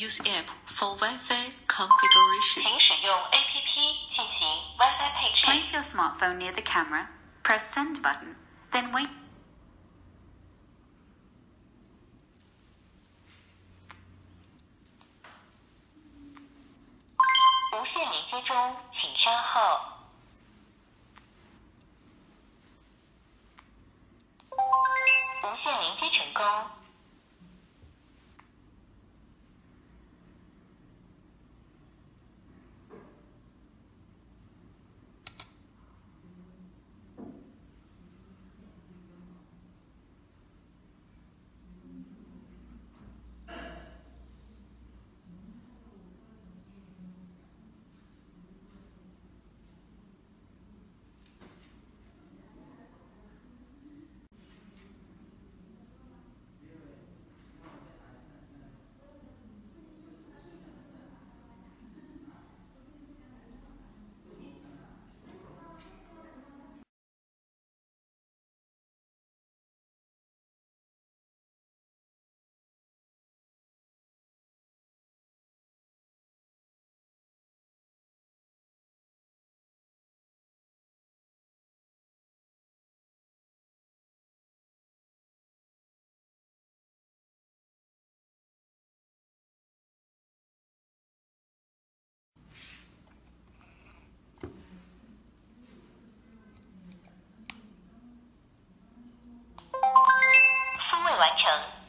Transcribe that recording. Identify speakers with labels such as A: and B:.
A: use app for Wi-Fi configuration.
B: 请使用 APP 进行 WiFi 配置。
C: Place your smartphone near the camera, press send button, then wait 完成。